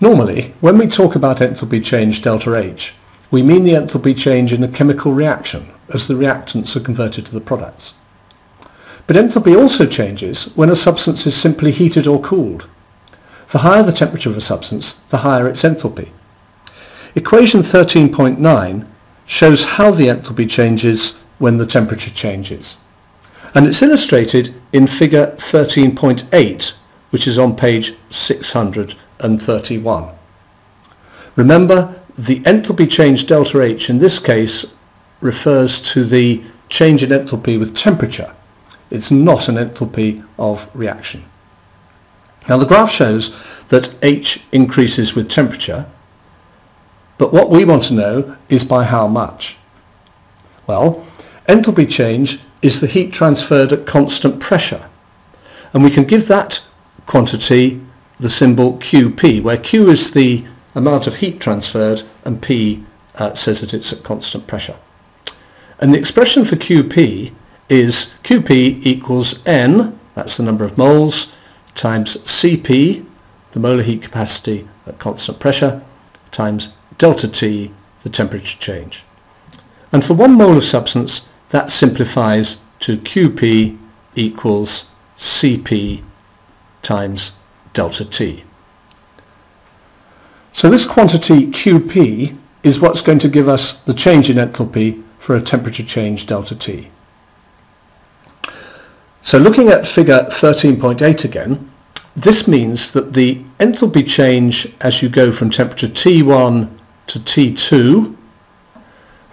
Normally, when we talk about enthalpy change delta H, we mean the enthalpy change in a chemical reaction as the reactants are converted to the products. But enthalpy also changes when a substance is simply heated or cooled. The higher the temperature of a substance, the higher its enthalpy. Equation 13.9 shows how the enthalpy changes when the temperature changes. And it's illustrated in figure 13.8, which is on page 631. Remember, the enthalpy change delta H in this case refers to the change in enthalpy with temperature. It's not an enthalpy of reaction. Now the graph shows that H increases with temperature, but what we want to know is by how much. Well, enthalpy change is the heat transferred at constant pressure, and we can give that quantity the symbol QP, where Q is the amount of heat transferred and P uh, says that it's at constant pressure. And the expression for QP is QP equals N, that's the number of moles, times Cp, the molar heat capacity at constant pressure, times delta T, the temperature change. And for one mole of substance, that simplifies to QP equals Cp times delta T. So this quantity QP is what's going to give us the change in enthalpy for a temperature change delta T. So looking at figure 13.8 again, this means that the enthalpy change as you go from temperature T1 to T2,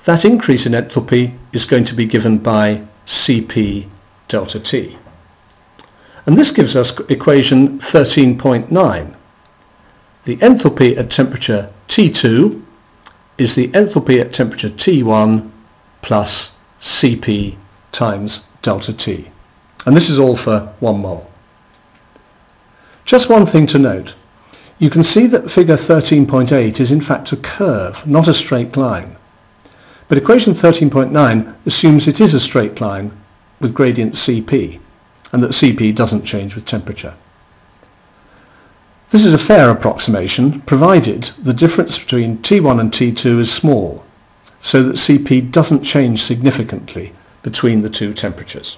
that increase in enthalpy is going to be given by Cp delta T. And this gives us equation 13.9. The enthalpy at temperature T2 is the enthalpy at temperature T1 plus Cp times delta T. And this is all for 1 mole. Just one thing to note. You can see that figure 13.8 is in fact a curve, not a straight line. But equation 13.9 assumes it is a straight line with gradient Cp, and that Cp doesn't change with temperature. This is a fair approximation, provided the difference between T1 and T2 is small, so that Cp doesn't change significantly between the two temperatures.